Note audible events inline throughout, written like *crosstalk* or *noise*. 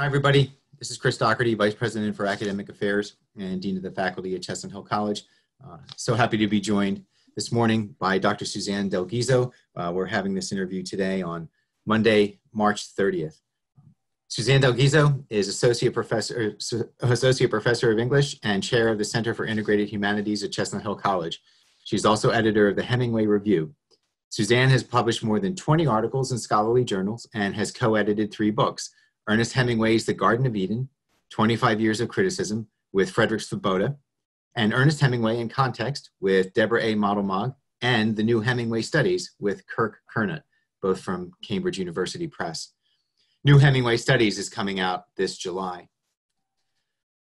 Hi, everybody. This is Chris Dougherty, Vice President for Academic Affairs and Dean of the Faculty at Chestnut Hill College. Uh, so happy to be joined this morning by Dr. Suzanne Del. Uh, we're having this interview today on Monday, March 30th. Suzanne Del is Associate Professor, Associate Professor of English and Chair of the Center for Integrated Humanities at Chestnut Hill College. She's also editor of the Hemingway Review. Suzanne has published more than 20 articles in scholarly journals and has co-edited three books, Ernest Hemingway's The Garden of Eden, 25 Years of Criticism with Frederick Svoboda, and Ernest Hemingway in Context with Deborah A. Moddelmog, and The New Hemingway Studies with Kirk Curnutt, both from Cambridge University Press. New Hemingway Studies is coming out this July.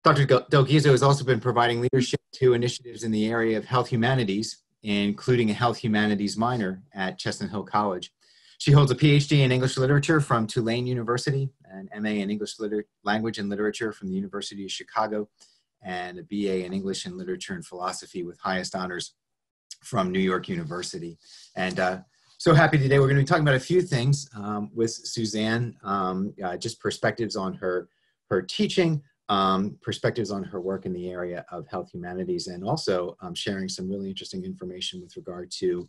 Dr. Del has also been providing leadership to initiatives in the area of health humanities, including a health humanities minor at Chestnut Hill College. She holds a PhD in English literature from Tulane University, an MA in English Liter language and literature from the University of Chicago, and a BA in English and literature and philosophy with highest honors from New York University. And uh, so happy today. We're going to be talking about a few things um, with Suzanne, um, uh, just perspectives on her her teaching, um, perspectives on her work in the area of health humanities, and also um, sharing some really interesting information with regard to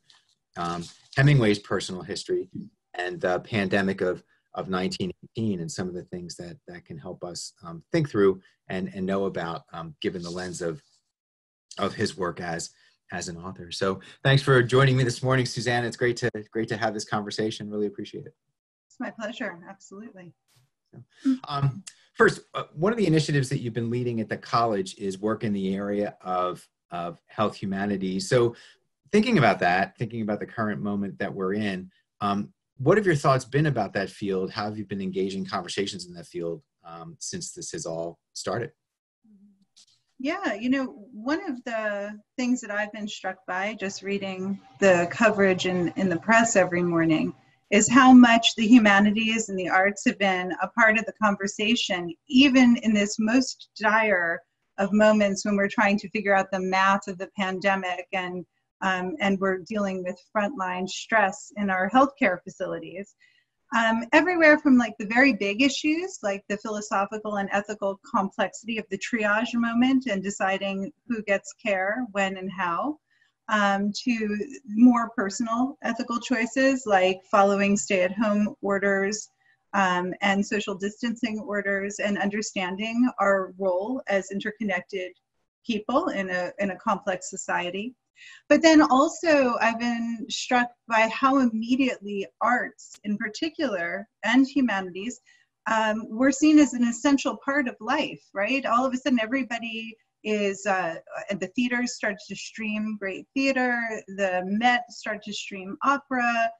um, Hemingway's personal history and the pandemic of, of 1918 and some of the things that, that can help us um, think through and, and know about um, given the lens of, of his work as, as an author. So thanks for joining me this morning, Suzanne. It's great to, great to have this conversation. Really appreciate it. It's my pleasure. Absolutely. Um, first, uh, one of the initiatives that you've been leading at the college is work in the area of, of health humanities. So thinking about that, thinking about the current moment that we're in, um, what have your thoughts been about that field? How have you been engaging conversations in that field um, since this has all started? Yeah, you know, one of the things that I've been struck by just reading the coverage in, in the press every morning is how much the humanities and the arts have been a part of the conversation, even in this most dire of moments when we're trying to figure out the math of the pandemic and um, and we're dealing with frontline stress in our healthcare facilities. Um, everywhere from like the very big issues, like the philosophical and ethical complexity of the triage moment and deciding who gets care, when, and how, um, to more personal ethical choices like following stay at home orders um, and social distancing orders and understanding our role as interconnected people in a, in a complex society. But then also, I've been struck by how immediately arts, in particular, and humanities, um, were seen as an essential part of life, right? All of a sudden, everybody is, uh, the theaters started to stream great theater, the Met started to stream opera.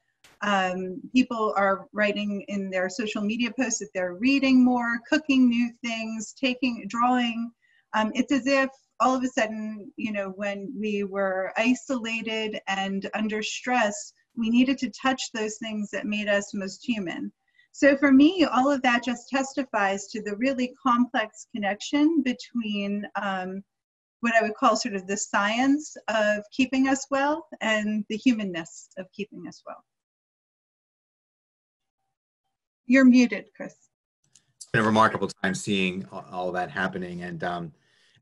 Um, people are writing in their social media posts that they're reading more, cooking new things, taking, drawing. Um, it's as if all of a sudden, you know, when we were isolated and under stress, we needed to touch those things that made us most human. So for me, all of that just testifies to the really complex connection between um, what I would call sort of the science of keeping us well and the humanness of keeping us well. You're muted, Chris. It's been a remarkable time seeing all, that happening. And um,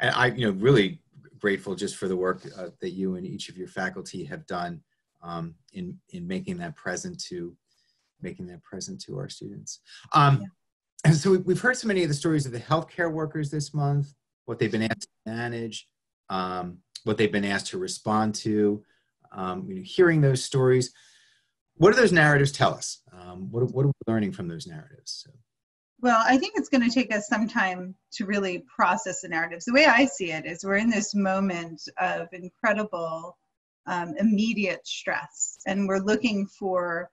and I, you know, really grateful just for the work uh, that you and each of your faculty have done um, in in making that present to making that present to our students. Um, so we've heard so many of the stories of the healthcare workers this month, what they've been asked to manage, um, what they've been asked to respond to. Um, you know, hearing those stories, what do those narratives tell us? Um, what, what are we learning from those narratives? So. Well, I think it's going to take us some time to really process the narratives. The way I see it is we're in this moment of incredible um, immediate stress, and we're looking for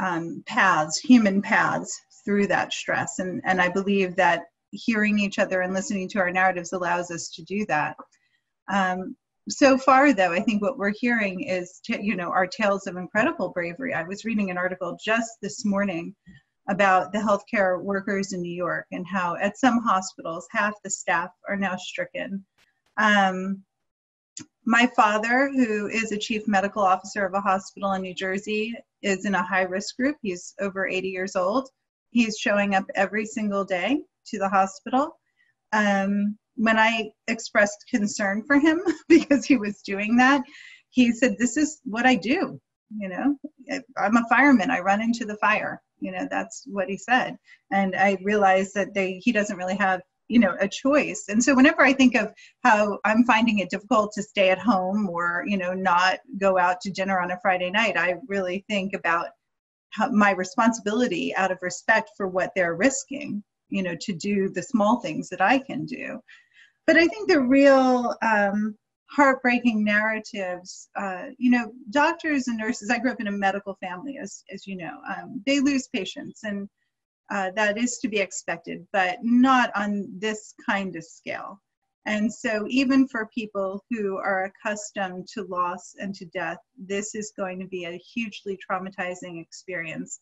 um, paths, human paths through that stress. And, and I believe that hearing each other and listening to our narratives allows us to do that. Um, so far, though, I think what we're hearing is, t- you know, our tales of incredible bravery. I was reading an article just this morning about the healthcare workers in New York and how at some hospitals half the staff are now stricken. Um, my father, who is a chief medical officer of a hospital in New Jersey, is in a high risk group. He's over 80 years old. He's showing up every single day to the hospital. Um, when I expressed concern for him *laughs* because he was doing that, he said, This is what I do. You know, I'm a fireman. I run into the fire. You know, that's what he said. And I realized that they, he doesn't really have you know a choice and so whenever i think of how i'm finding it difficult to stay at home or you know not go out to dinner on a friday night i really think about my responsibility out of respect for what they're risking you know to do the small things that i can do but i think the real um, heartbreaking narratives. Uh, you know, doctors and nurses, I grew up in a medical family, as, as you know, um, they lose patients, and uh, that is to be expected, but not on this kind of scale. And so, even for people who are accustomed to loss and to death, this is going to be a hugely traumatizing experience.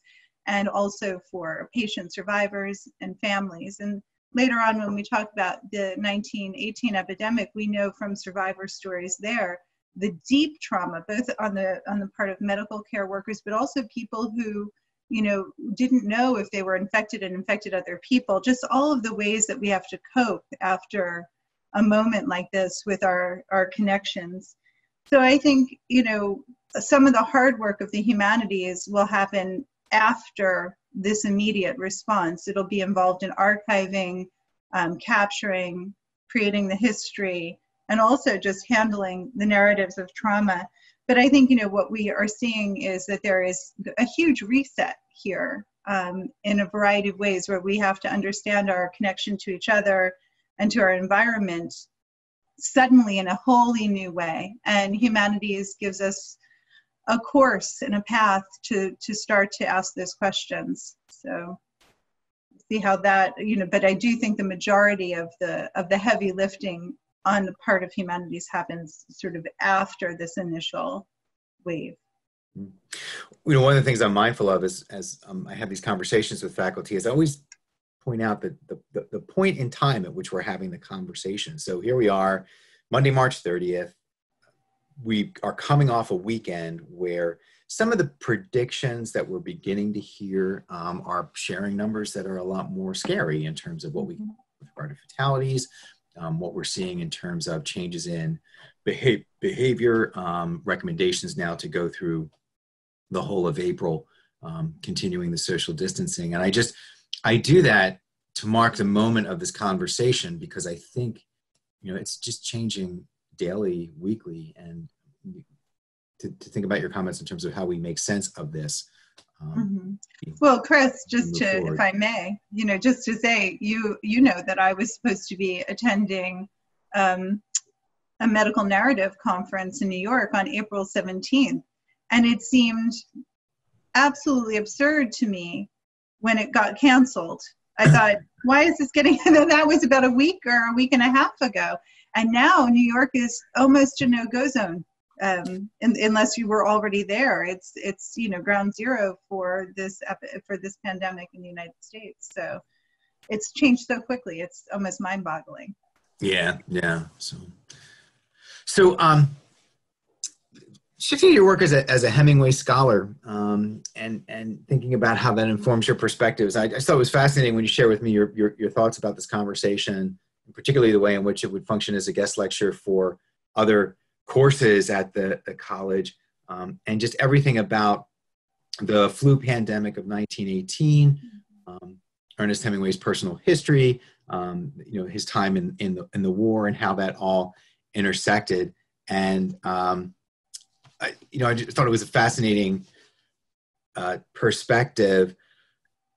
And also for patient survivors and families. And later on when we talk about the 1918 epidemic, we know from survivor stories there the deep trauma, both on the on the part of medical care workers, but also people who you know didn't know if they were infected and infected other people. Just all of the ways that we have to cope after a moment like this with our our connections. So I think you know some of the hard work of the humanities will happen after this immediate response. It'll be involved in archiving, um, capturing, creating the history, and also just handling the narratives of trauma. But I think you know what we are seeing is that there is a huge reset here um, in a variety of ways, where we have to understand our connection to each other and to our environment suddenly in a wholly new way. And humanities gives us a course and a path to to start to ask those questions. So see how that you know but i do think the majority of the of the heavy lifting on the part of humanities happens sort of after this initial wave. You know one of the things i'm mindful of is as um, i have these conversations with faculty is i always point out that the, the, the point in time at which we're having the conversation. So here we are monday march 30th we are coming off a weekend where some of the predictions that we're beginning to hear um, are sharing numbers that are a lot more scary in terms of what we mm-hmm. with regard to fatalities, um, what we're seeing in terms of changes in behavior, behavior um, recommendations now to go through the whole of April, um, continuing the social distancing. And I just, I do that to mark the moment of this conversation because I think, you know, it's just changing daily, weekly, and to, to think about your comments in terms of how we make sense of this. Um, mm-hmm. Well, Chris, just to, forward. if I may, you know, just to say, you you know that I was supposed to be attending um, a medical narrative conference in New York on April 17th, and it seemed absolutely absurd to me when it got canceled. I *laughs* thought, why is this getting? *laughs* that was about a week or a week and a half ago, and now New York is almost a no-go zone um, in, unless you were already there. It's it's you know ground zero for this for this pandemic in the United States. So it's changed so quickly. It's almost mind-boggling. Yeah, yeah. So so um, shifting your work as a as a Hemingway scholar um, and and thinking about how that informs your perspectives. I, I thought it was fascinating when you share with me your, your your thoughts about this conversation particularly the way in which it would function as a guest lecture for other courses at the, the college, um, and just everything about the flu pandemic of 1918, um, Ernest Hemingway's personal history, um, you know, his time in, in, the, in the war and how that all intersected. And, um, I, you know, I just thought it was a fascinating uh, perspective.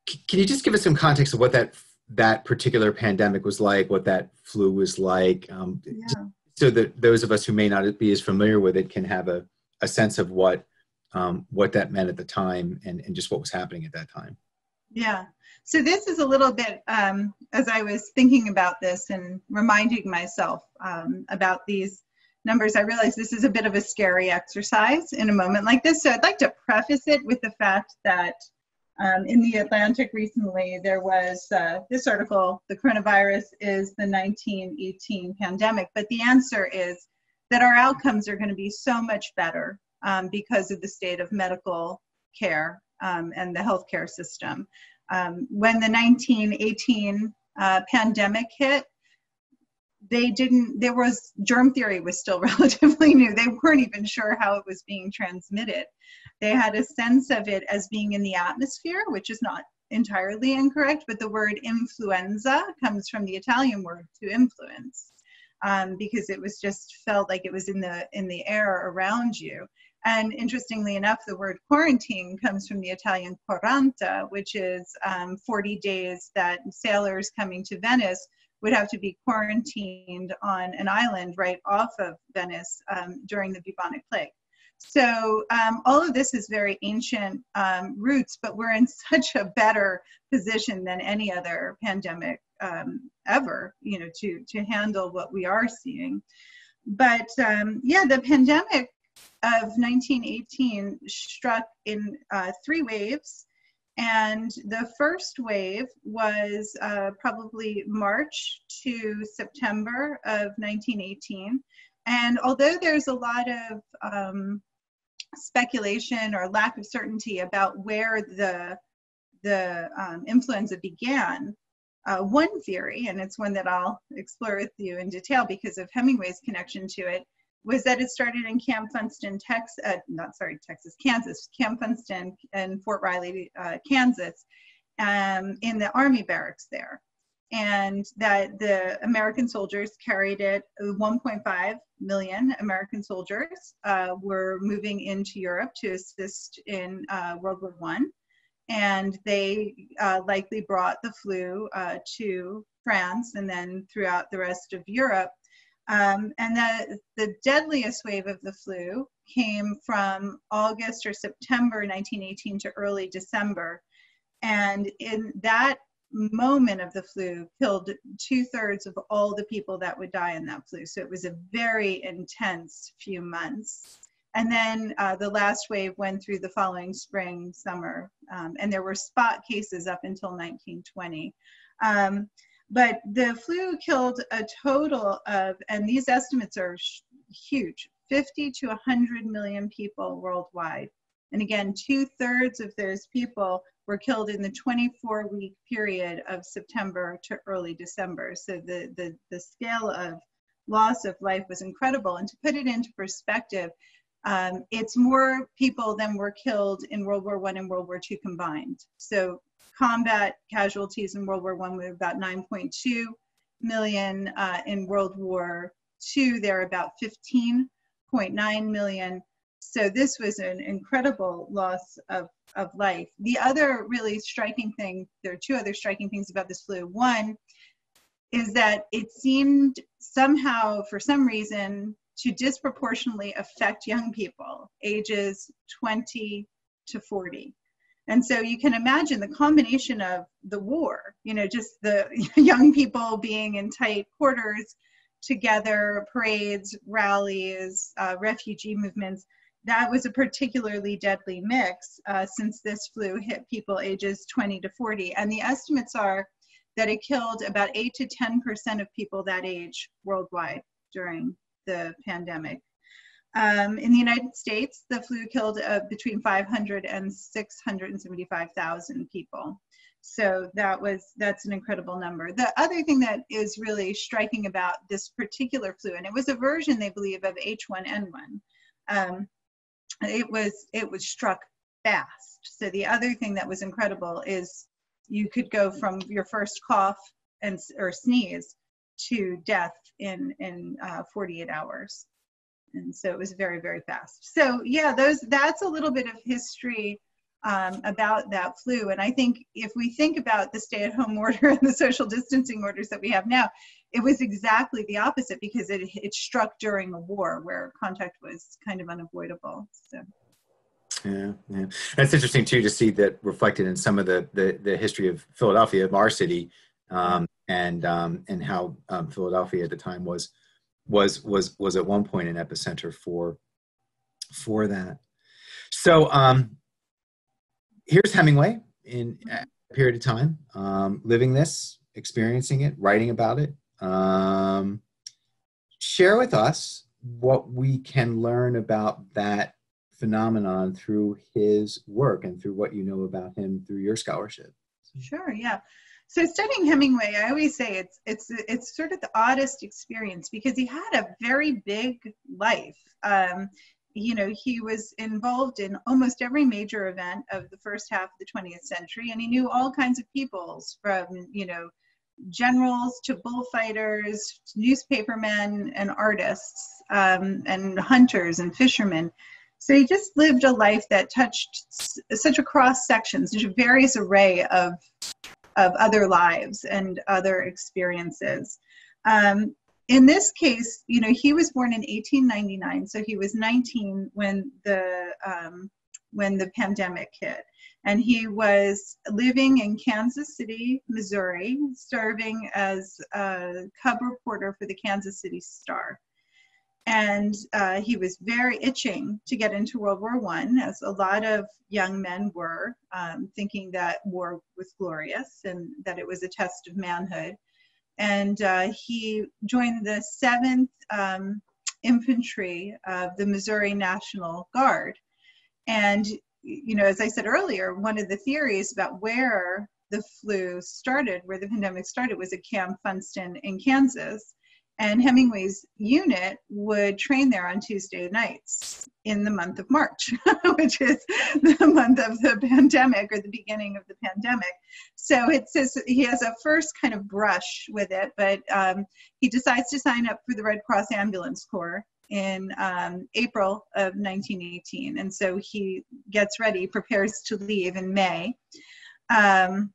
C- can you just give us some context of what that that particular pandemic was like, what that flu was like, um, yeah. so that those of us who may not be as familiar with it can have a, a sense of what um, what that meant at the time and, and just what was happening at that time. Yeah. So this is a little bit um, as I was thinking about this and reminding myself um, about these numbers. I realized this is a bit of a scary exercise in a moment like this. So I'd like to preface it with the fact that um, in the Atlantic recently, there was uh, this article the coronavirus is the 1918 pandemic. But the answer is that our outcomes are going to be so much better um, because of the state of medical care um, and the healthcare system. Um, when the 1918 uh, pandemic hit, they didn't, there was, germ theory was still *laughs* relatively new. They weren't even sure how it was being transmitted. They had a sense of it as being in the atmosphere, which is not entirely incorrect, but the word influenza comes from the Italian word to influence. Um, because it was just felt like it was in the in the air around you. And interestingly enough, the word quarantine comes from the Italian quaranta, which is um, 40 days that sailors coming to Venice would have to be quarantined on an island right off of Venice um, during the bubonic plague. So um, all of this is very ancient um, roots, but we're in *laughs* such a better position than any other pandemic um, ever, you know, to to handle what we are seeing. But um, yeah, the pandemic of 1918 struck in uh, three waves. And the first wave was uh, probably March to September of 1918. And although there's a lot of um, speculation or lack of certainty about where the, the um, influenza began, uh, one theory, and it's one that I'll explore with you in detail because of Hemingway's connection to it, was that it started in Camp Funston, Texas, uh, not sorry, Texas, Kansas, Camp Funston and Fort Riley, uh, Kansas, um, in the army barracks there. And that the American soldiers carried it, 1.5 million American soldiers uh, were moving into Europe to assist in uh, World War One. And they uh, likely brought the flu uh, to France and then throughout the rest of Europe um, and the, the deadliest wave of the flu came from August or September 1918 to early December. And in that moment of the flu, killed two thirds of all the people that would die in that flu. So it was a very intense few months. And then uh, the last wave went through the following spring, summer, um, and there were spot cases up until 1920. Um, but the flu killed a total of, and these estimates are huge, 50 to 100 million people worldwide. And again, two thirds of those people were killed in the 24 week period of September to early December. So the, the, the scale of loss of life was incredible. And to put it into perspective, um, it's more people than were killed in World War One and World War Two combined. So combat casualties in World War One were about 9.2 million. Uh, in World War Two, they're about 15.9 million. So this was an incredible loss of, of life. The other really striking thing, there are two other striking things about this flu. One is that it seemed somehow, for some reason, to disproportionately affect young people, ages 20 to 40. And so you can imagine the combination of the war, you know, just the *laughs* young people being in tight quarters together, parades, rallies, uh, refugee movements. That was a particularly deadly mix uh, since this flu hit people ages 20 to 40. And the estimates are that it killed about 8 to 10% of people that age worldwide during the pandemic. Um, in the United States, the flu killed uh, between 500 and 675,000 people. So that was that's an incredible number. The other thing that is really striking about this particular flu, and it was a version they believe of H1N1, um, it was it was struck fast. So the other thing that was incredible is you could go from your first cough and or sneeze to death in in uh, 48 hours. And so it was very very fast. So yeah those that's a little bit of history um, about that flu. And i think if we think about the stay-at-home *laughs* order and the social distancing orders that we have now it was exactly the opposite because it, it struck during a war where contact was kind of unavoidable so yeah, yeah. That's interesting too to see that reflected in some of the the, the history of Philadelphia, of our city, um, and um, and how um, Philadelphia at the time was was was was at one point an epicenter for for that. So um, here's Hemingway in a period of time, um, living this, experiencing it, writing about it. Um, share with us what we can learn about that phenomenon through his work and through what you know about him through your scholarship. Sure, yeah. So studying Hemingway, I always say it's it's it's sort of the oddest experience because he had a very big life. Um, you know, he was involved in almost every major event of the first half of the 20th century, and he knew all kinds of peoples from you know generals to bullfighters, newspapermen and artists, um, and hunters and fishermen. So he just lived a life that touched such a cross section, such a various array of of other lives and other experiences. Um, in this case, you know, he was born in 1899, so he was 19 when the um, when the pandemic hit, and he was living in Kansas City, Missouri, serving as a cub reporter for the Kansas City Star and uh, he was very itching to get into World War One, as a lot of young men were, um, thinking that war was glorious and that it was a test of manhood. And uh, he joined the Seventh um, Infantry of the Missouri National Guard. And you know, as I said earlier, one of the theories about where the flu started, where the pandemic started, was at Camp Funston in Kansas and Hemingway's unit would train there on Tuesday nights in the month of March, *laughs* which is the month of the pandemic or the beginning of the pandemic. So it says he has a first kind of brush with it, but um, he decides to sign up for the Red Cross Ambulance Corps in um, April of 1918. And so he gets ready, prepares to leave in May. Um,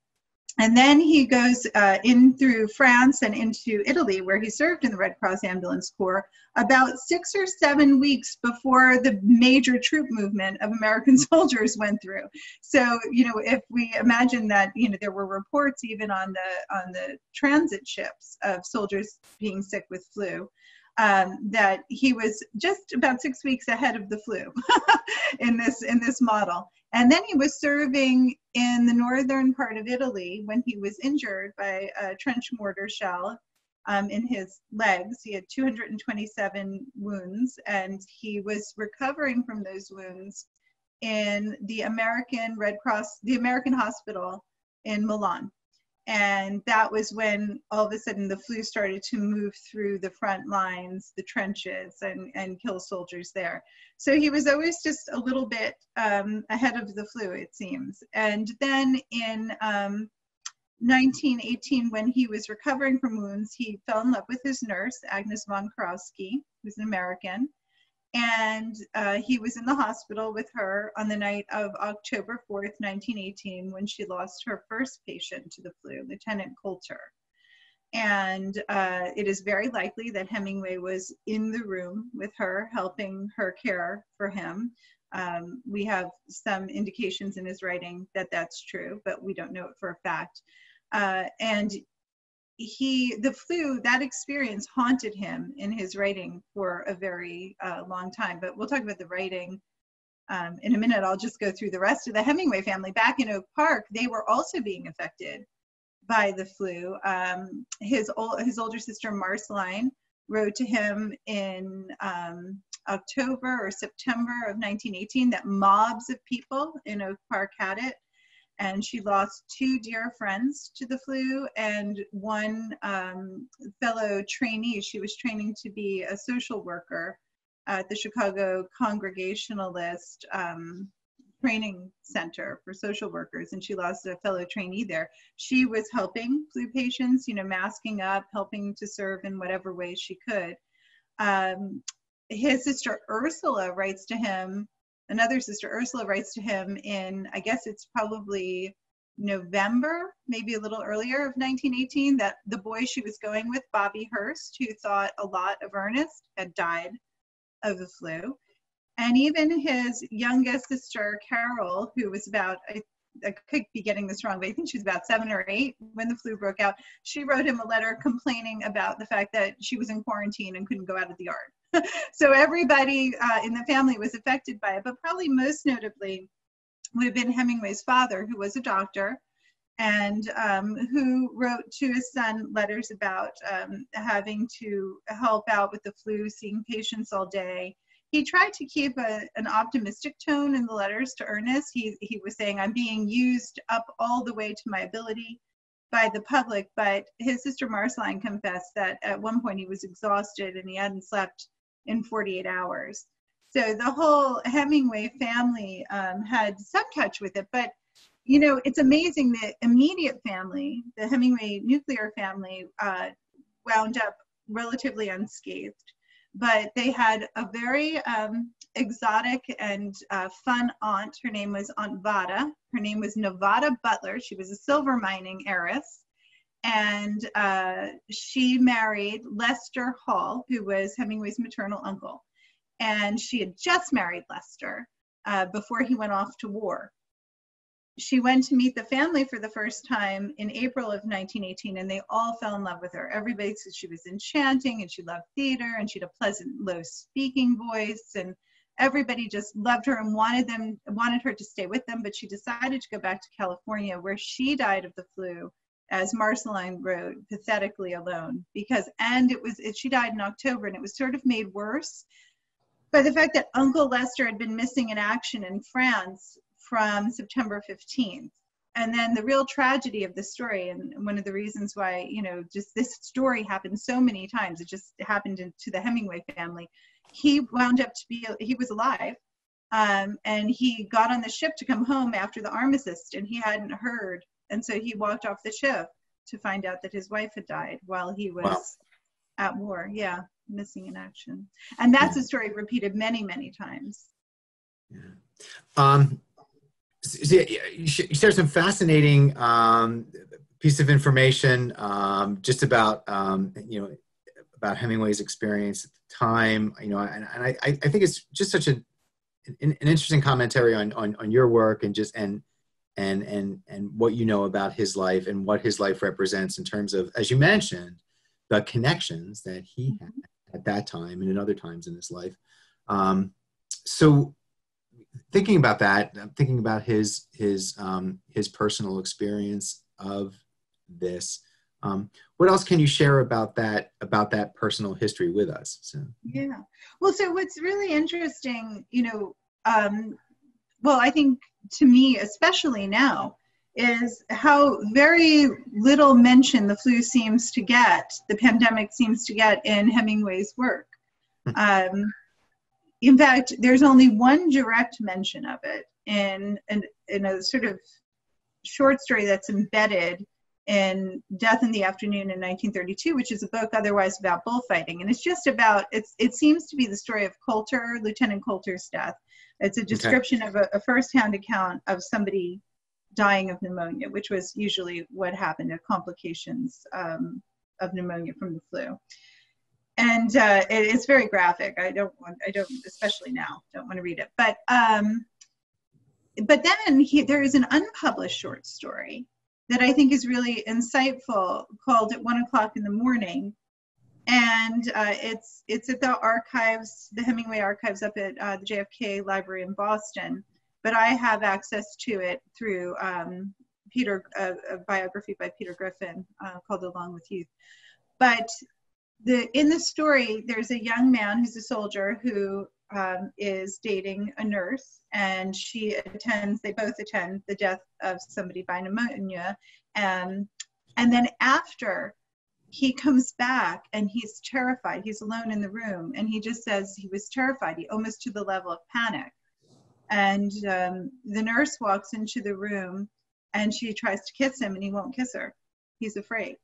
and then he goes uh, in through France and into Italy, where he served in the Red Cross Ambulance Corps about six or seven weeks before the major troop movement of American *laughs* soldiers went through. So, you know, if we imagine that, you know, there were reports even on the on the transit ships of soldiers being sick with flu. Um, that he was just about six weeks ahead of the flu *laughs* in this in this model and then he was serving in the northern part of Italy when he was injured by a trench mortar shell um, in his legs. He had 227 wounds, and he was recovering from those wounds in the American Red Cross, the American hospital in Milan and that was when all of a sudden the flu started to move through the front lines the trenches and, and kill soldiers there. So he was always just a little bit um, ahead of the flu it seems. And then in um, 1918 when he was recovering from wounds he fell in love with his nurse agnes von Kurowsky who's an american and uh, he was in the hospital with her on the night of October 4th, 1918, when she lost her first patient to the flu, Lieutenant Coulter. And uh, it is very likely that Hemingway was in the room with her, helping her care for him. Um, we have some indications in his writing that that's true, but we don't know it for a fact. Uh, and he the flu that experience haunted him in his writing for a very uh, long time but we'll talk about the writing um, in a minute. I'll just go through the rest of the hemingway family. Back in oak park they were also being affected by the flu. Um, his, old, his older sister marcelline wrote to him in um, october or september of 1918 that mobs of people in oak park had it and she lost two dear friends to the flu and one um, fellow trainee. She was training to be a social worker at the Chicago Congregationalist um, Training Center for Social Workers, and she lost a fellow trainee there. She was helping flu patients, you know, masking up, helping to serve in whatever way she could. Um, his sister Ursula writes to him another sister, Ursula, writes to him in, I guess it's probably November, maybe a little earlier of 1918, that the boy she was going with, Bobby Hurst, who thought a lot of Ernest, had died of the flu. And even his youngest sister, Carol, who was about, I, I could be getting this wrong, but I think she was about seven or eight when the flu broke out. She wrote him a letter complaining about the fact that she was in quarantine and couldn't go out of the yard. *laughs* so everybody uh, in the family was affected by it, but probably most notably would have been Hemingway's father, who was a doctor and um, who wrote to his son letters about um, having to help out with the flu, seeing patients all day. He tried to keep a, an optimistic tone in the letters to Ernest. He, he was saying, I'm being used up all the way to my ability by the public, but his sister Marcelline confessed that at one point he was exhausted and he hadn't slept in 48 hours. So the whole Hemingway family um, had some touch with it, but you know, it's amazing the immediate family, the Hemingway nuclear family, uh, wound up relatively unscathed but they had a very um, exotic and uh, fun aunt. Her name was Aunt Vada. Her name was Nevada Butler. She was a silver mining heiress. And uh, she married Leicester Hall, who was Hemingway's maternal uncle. And she had just married Leicester uh, before he went off to war she went to meet the family for the first time in April of 1918, and they all fell in love with her. Everybody said she was enchanting and she loved theater and she had a pleasant, low speaking voice, and everybody just loved her and wanted them wanted her to stay with them. But she decided to go back to California, where she died of the flu, as Marcelline wrote, pathetically alone. Because and it was it, she died in October, and it was sort of made worse by the fact that Uncle Leicester had been missing in action in France from September 15th. And then the real tragedy of the story, and one of the reasons why, you know, just this story happened so many times, it just happened to the Hemingway family. He wound up to be, he was alive, um, and he got on the ship to come home after the armistice, and he hadn't heard. And so he walked off the ship to find out that his wife had died while he was wow. at war. Yeah, missing in action. And that's yeah. a story repeated many, many times. Yeah. Um, you shared some fascinating um, piece of information um, just about um, you know about Hemingway's experience at the time. You know, and, and I, I think it's just such a an, an, interesting commentary on, on on your work and just and and and and what you know about his life and what his life represents in terms of, as you mentioned, the connections that he mm-hmm. had at that time and in other times in his life. Um, so thinking about that, I'm thinking about his his um, his personal experience of this. Um, what else can you share about that about that personal history with us? So yeah, well, so what's really interesting, you know, um, well, I think to me, especially now, is how very little mention the flu seems to get, the pandemic seems to get in Hemingway's work. Hmm. Um, in fact, there's only one direct mention of it in, in, in a sort of short story that's embedded in Death in the Afternoon in 1932, which is a book otherwise about bullfighting. And it's just about, it's, it seems to be the story of Coulter, Lieutenant Coulter's death. It's a description okay. of a, a first-hand account of somebody dying of pneumonia, which was usually what happened, the complications um, of pneumonia from the flu and uh, it, it's very graphic. I don't want, I don't, especially now, don't want to read it. But um, but then he, there is an unpublished short story that I think is really insightful, called "At One O'clock in the Morning," and uh, it's it's at the archives, the Hemingway archives up at uh, the JFK Library in Boston. But I have access to it through um, Peter, a biography by Peter Griffin uh, called "Along with Youth." But the in the story there's a young man who's a soldier who um, is dating a nurse and she attends they both attend the death of somebody by pneumonia. Um, and then after he comes back and he's terrified he's alone in the room and he just says he was terrified he almost to the level of panic. And um, the nurse walks into the room and she tries to kiss him and he won't kiss her. He's afraid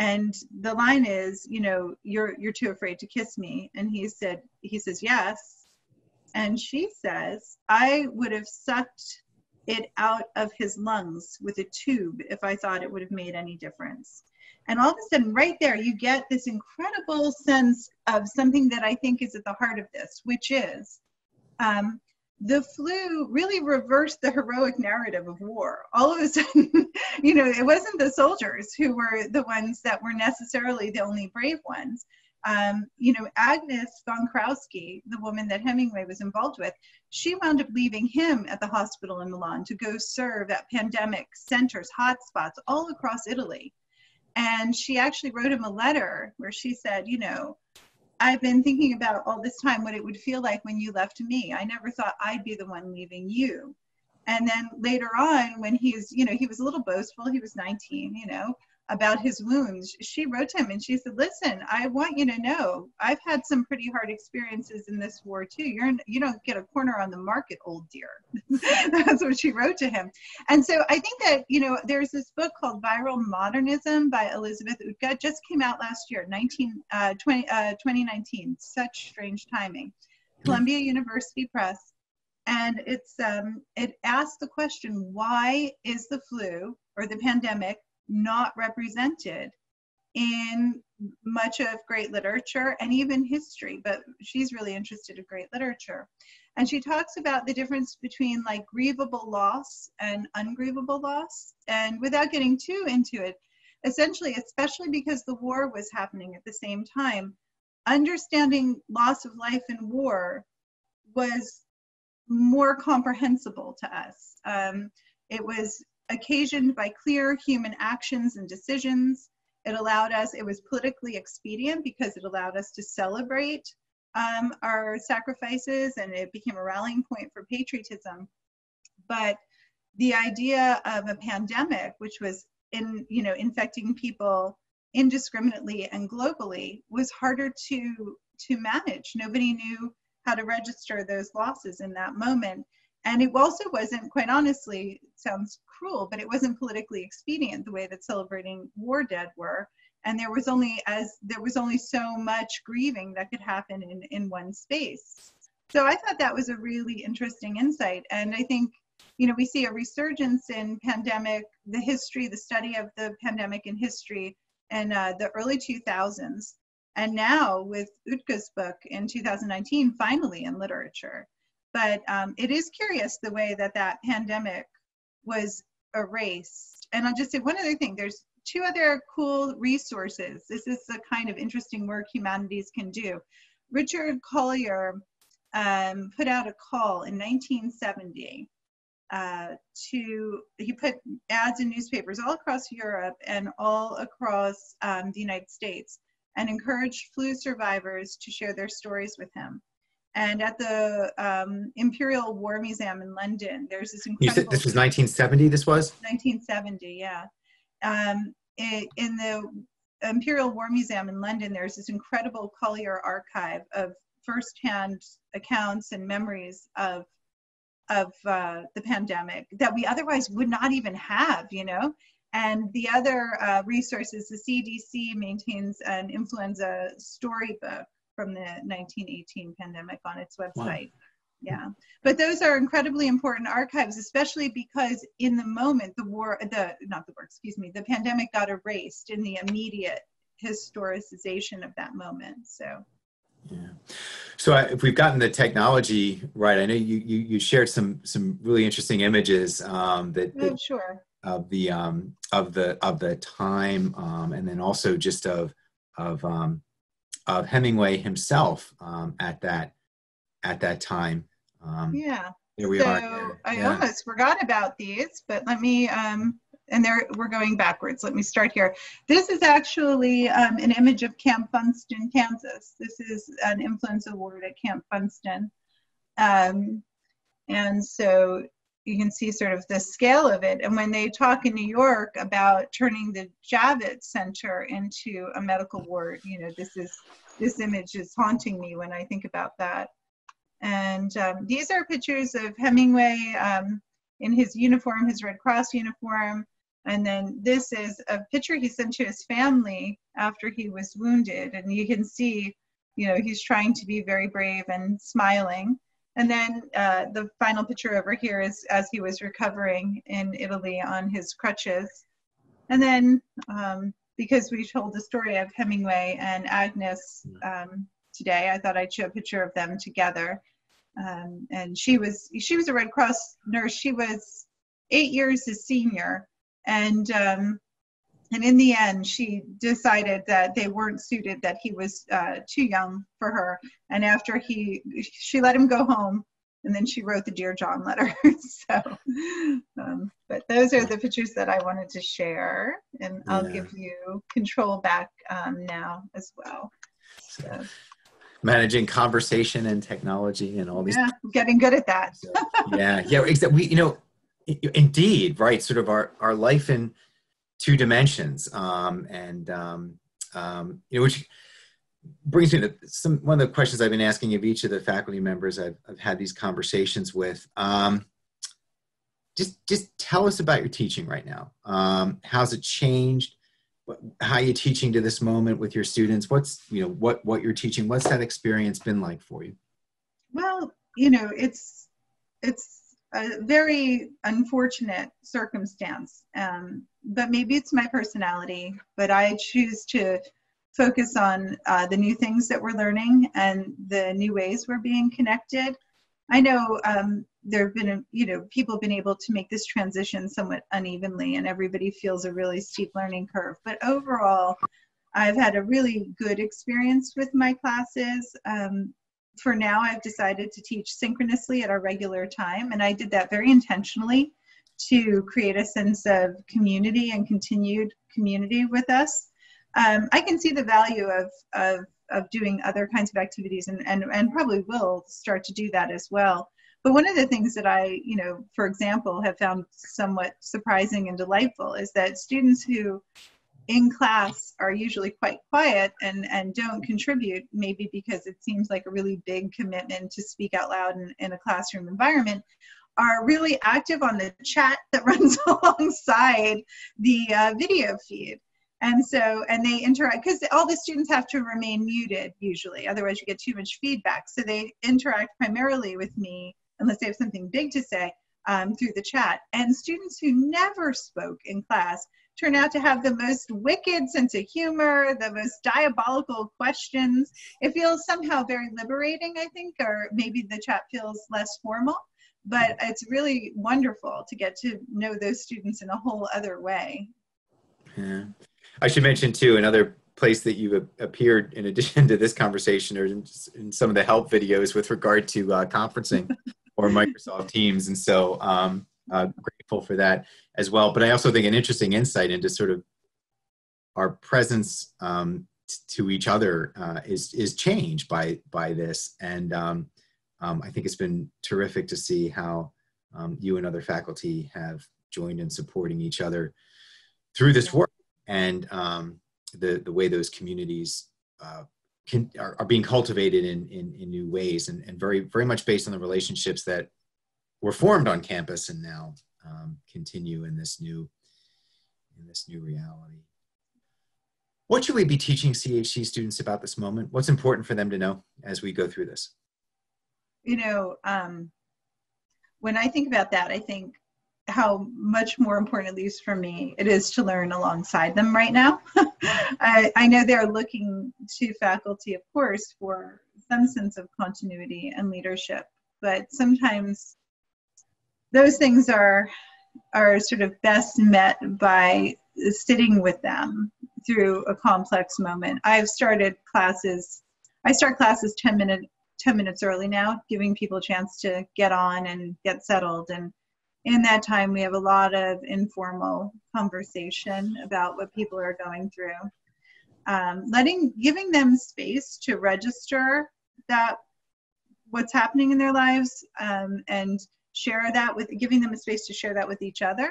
and the line is you know you're you're too afraid to kiss me. And he said he says yes. And she says i would have sucked it out of his lungs with a tube if i thought it would have made any difference. And all of a sudden right there you get this incredible sense of something that i think is at the heart of this which is um, the flu really reversed the heroic narrative of war. All of a sudden, *laughs* you know, it wasn't the soldiers who were the ones that were necessarily the only brave ones. Um, you know, Agnes von Kurowsky, the woman that Hemingway was involved with, she wound up leaving him at the hospital in Milan to go serve at pandemic centers, hotspots all across Italy. And she actually wrote him a letter where she said, you know, I've been thinking about all this time what it would feel like when you left me. I never thought I'd be the one leaving you. And then later on, when he's, you know, he was a little boastful, he was 19, you know, about his wounds, she wrote to him and she said, "Listen, I want you to know I've had some pretty hard experiences in this war too. You're in, you don't get a corner on the market, old dear." *laughs* That's what she wrote to him. And so I think that you know there's this book called Viral Modernism by Elizabeth Outka. Just came out last year, 19 uh, 20, uh, 2019. Such strange timing. Columbia University Press. And it's um, it asks the question, why is the flu or the pandemic not represented in much of great literature and even history, but she's really interested in great literature. And she talks about the difference between like grievable loss and ungrievable loss. And without getting too into it, essentially, especially because the war was happening at the same time, understanding loss of life in war was more comprehensible to us. Um, it was occasioned by clear human actions and decisions. It allowed us, it was politically expedient because it allowed us to celebrate um, our sacrifices and it became a rallying point for patriotism. But the idea of a pandemic, which was in, you know, infecting people indiscriminately and globally was harder to to manage. Nobody knew how to register those losses in that moment. And it also wasn't, quite honestly, sounds cruel, but it wasn't politically expedient the way that celebrating war dead were. And there was only as there was only so much grieving that could happen in, in one space. So I thought that was a really interesting insight. And I think, you know, we see a resurgence in pandemic, the history, the study of the pandemic in history in uh, the early 2000s. And now with Outka's book in 2019, finally in literature. But um, it is curious the way that that pandemic was erased. And I'll just say one other thing there's two other cool resources. This is the kind of interesting work humanities can do. Richard Collier um, put out a call in 1970 uh, to, he put ads in newspapers all across Europe and all across um, the United States and encouraged flu survivors to share their stories with him. And at the um, Imperial War Museum in London, there's this incredible. You said this was 1970. This was 1970, yeah. Um, it, in the Imperial War Museum in London, there's this incredible Collier archive of firsthand accounts and memories of of uh, the pandemic that we otherwise would not even have, you know. And the other uh, resources, the CDC maintains an influenza storybook from the 1918 pandemic on its website. Wow. Yeah, but those are incredibly important archives, especially because in the moment the war, the not the war, excuse me, the pandemic got erased in the immediate historicization of that moment. So. Yeah. So if we've gotten the technology right, I know you you, you shared some some really interesting images um, that, that oh, sure of the um, of the of the time, um, and then also just of of um, of Hemingway himself um, at that at that time. Um, yeah. Here we so are. I yeah. almost forgot about these, but let me. Um, and there we're going backwards. Let me start here. This is actually um, an image of Camp Funston, Kansas. This is an influenza ward at Camp Funston. Um, and so you can see sort of the scale of it. And when they talk in New York about turning the Javits Center into a medical ward, you know, this is this image is haunting me when I think about that. And um, these are pictures of Hemingway um, in his uniform, his Red Cross uniform. And then this is a picture he sent to his family after he was wounded. And you can see, you know, he's trying to be very brave and smiling. And then uh, the final picture over here is as he was recovering in Italy on his crutches. And then, um, because we told the story of Hemingway and Agnes um, today, I thought I'd show a picture of them together. Um, and she was she was a Red Cross nurse. She was eight years his senior, and um, and in the end she decided that they weren't suited that he was uh, too young for her and after he she let him go home and then she wrote the dear john letter *laughs* so um, but those are the pictures that i wanted to share and i'll yeah. give you control back um, now as well so. managing conversation and technology and all these. Yeah, getting good at that. *laughs* yeah, yeah, exactly. We, you know, indeed, right? Sort of our our life in two dimensions, um, and um, um, you know, which brings me to some one of the questions I've been asking of each of the faculty members I've, I've had these conversations with. Um, just just tell us about your teaching right now. Um, how's it changed? How are you teaching to this moment with your students? What's you know what what you're teaching? What's that experience been like for you? Well, you know, it's it's a very unfortunate circumstance, um, but maybe it's my personality. But I choose to focus on uh, the new things that we're learning and the new ways we're being connected. I know um, there have been, you know, people have been able to make this transition somewhat unevenly, and everybody feels a really steep learning curve. But overall, I've had a really good experience with my classes. Um, for now, I've decided to teach synchronously at our regular time, and I did that very intentionally to create a sense of community and continued community with us um, I can see the value of, of, of doing other kinds of activities and, and, and probably will start to do that as well. But one of the things that I, you know, for example, have found somewhat surprising and delightful is that students who in class are usually quite quiet and, and don't contribute, maybe because it seems like a really big commitment to speak out loud in, in a classroom environment, are really active on the chat *laughs* that runs *laughs* alongside the uh, video feed. And so, and they interact because all the students have to remain muted usually, otherwise, you get too much feedback. So, they interact primarily with me unless they have something big to say um, through the chat. And students who never spoke in class turn out to have the most wicked sense of humor, the most diabolical questions. It feels somehow very liberating, I think, or maybe the chat feels less formal. But it's really wonderful to get to know those students in a whole other way. Yeah. I should mention too another place that you've appeared in addition *laughs* to this conversation or in, in some of the help videos with regard to uh, conferencing *laughs* or Microsoft Teams. And so um, uh, grateful for that as well. But I also think an interesting insight into sort of our presence um, to each other uh, is is changed by by this. And um, um, I think it's been terrific to see how um, you and other faculty have joined in supporting each other through this work and um, the the way those communities uh, can are, are, being cultivated in, in, in new ways and, and very very much based on the relationships that were formed on campus and now um, continue in this new in this new reality. What should we be teaching CHC students about this moment? What's important for them to know as we go through this? You know, um, when I think about that, I think how much more important, at least for me, it is to learn alongside them right now. *laughs* I, I know they're looking to faculty, of course, for some sense of continuity and leadership, but sometimes those things are are sort of best met by sitting with them through a complex moment. I've started classes. I start classes 10 minutes 10 minutes early now, giving people a chance to get on and get settled and in that time we have a lot of informal conversation about what people are going through um, letting giving them space to register that what's happening in their lives um, and share that with giving them a space to share that with each other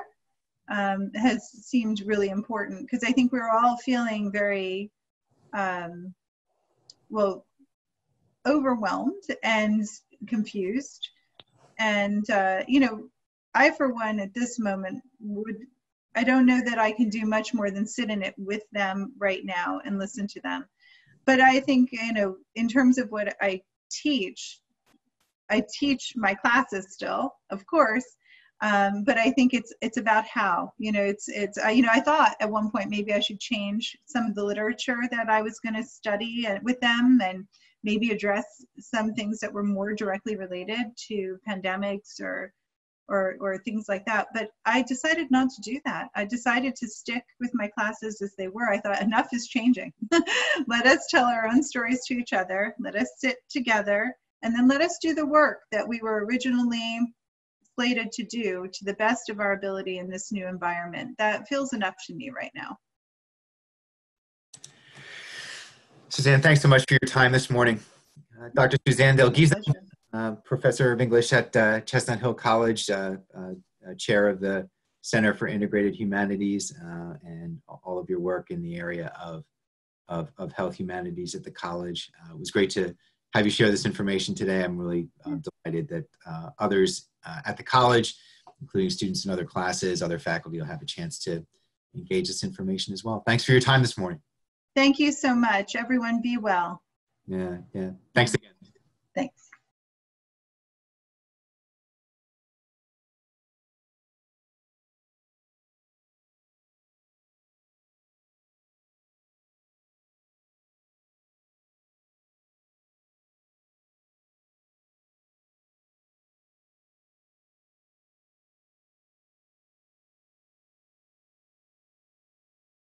um, has seemed really important because i think we're all feeling very um, well overwhelmed and confused and uh, you know I, for one, at this moment, would I don't know that I can do much more than sit in it with them right now and listen to them. But I think, you know, in terms of what I teach, I teach my classes still, of course, um, but I think it's it's about how you know it's it's uh, you know I thought at one point maybe I should change some of the literature that I was going to study with them and maybe address some things that were more directly related to pandemics or or, or things like that. But I decided not to do that. I decided to stick with my classes as they were. I thought enough is changing. *laughs* let us tell our own stories to each other. Let us sit together and then let us do the work that we were originally slated to do to the best of our ability in this new environment. That feels enough to me right now. Suzanne, thanks so much for your time this morning. Uh, Dr. Suzanne Del Gizzo. uh, Professor of English at uh, Chestnut Hill College, uh, uh, uh, Chair of the Center for Integrated Humanities, uh, and all of your work in the area of, of, of health humanities at the college. Uh, it was great to have you share this information today. I'm really uh, delighted that uh, others uh, at the college, including students in other classes, other faculty, will have a chance to engage this information as well. Thanks for your time this morning. Thank you so much. Everyone be well. Yeah, yeah. Thanks again. Thanks.